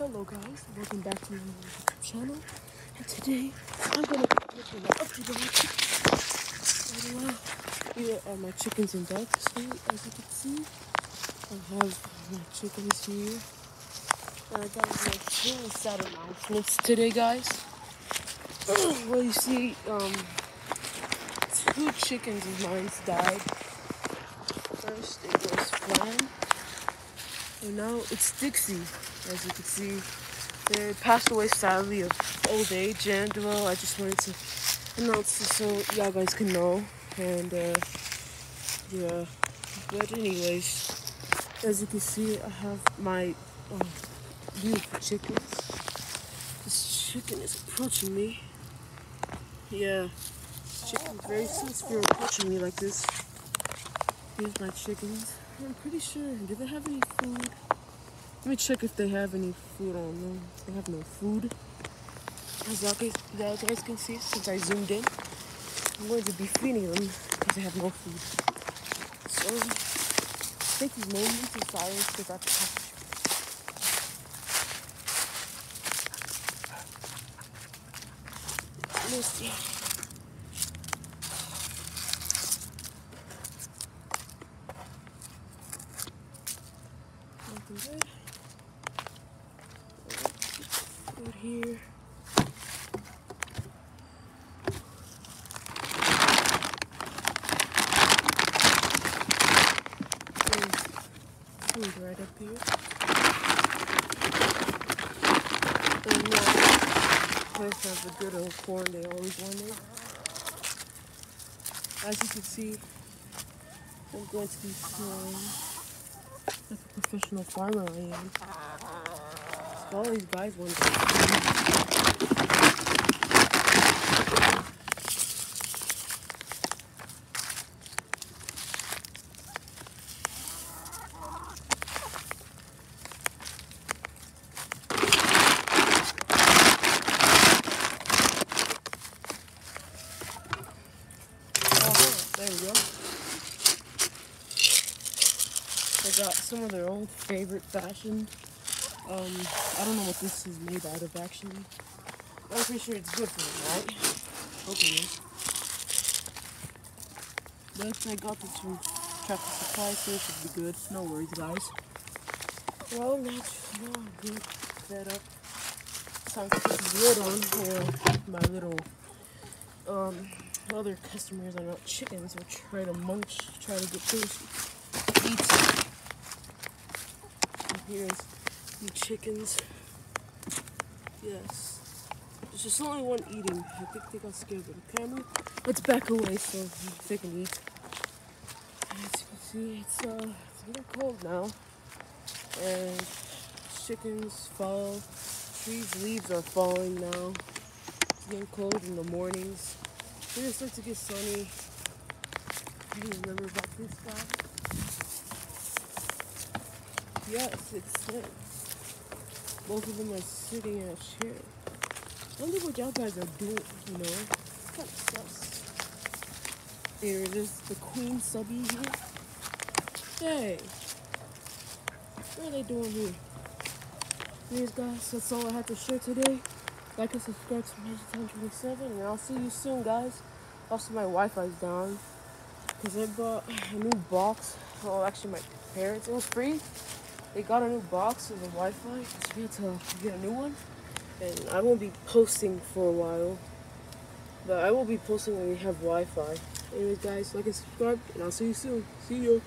Hello guys, welcome back to my YouTube channel. And today I'm gonna be to the chickens. Here are my chickens and ducks. So as you can see, I have my chickens here. And I got like really sad announcements today, guys. well, you see, um, two chickens of mine died. First it was Flan, and now it's Dixie. As you can see, they passed away sadly of old age. And well, I just wanted to announce this so y'all guys can know. And uh, yeah, but anyways, as you can see, I have my um, beautiful chickens. This chicken is approaching me. Yeah, this chicken very sensitive approaching me like this. Here's my chickens. I'm pretty sure. Do they have any food? Let me check if they have any food on them. They have no food. As y'all guys, can see, since I zoomed in, I'm going to be feeding them because they have no food. So, take these moments in silence because I have to Let see. Nothing good. Here. Food right up here. And now, place has the good old corn they always wanted. As you can see, I'm going to be sowing like a professional farmer I am. All these guys want to oh, There we go. They got some of their own favorite fashion. Um, I don't know what this is made out of actually. I'm pretty sure it's good for them, right? Hopefully. But I got the from Tractor Supply, so it should be good. No worries, guys. Well, that's now good fed up. Time to put lid on for my little um other customers are not chickens will try to munch, try to get those eat. And here's the chickens. Yes. There's just only one eating. I think they got scared of the camera. Let's back away so they can eat. As you can see, it's uh it's getting cold now. And chickens fall. Trees leaves are falling now. It's getting cold in the mornings. It starts to get sunny. You remember about this guy? Yes, it's him. Both of them are sitting in a chair. I wonder what y'all guys are doing, you know? Kind of sus. Here, there's the queen subby here. Hey! What are they doing here? Anyways, guys, that's all I have to share today. Like and subscribe to Imagine Town 27, and I'll see you soon, guys. Also, my Wi-Fi's down because I bought a new box. Well, actually, my parents. It was free. They got a new box with a Wi-Fi. We had to get a new one, and I won't be posting for a while. But I will be posting when we have Wi-Fi. Anyways, guys, like and subscribe, and I'll see you soon. See you.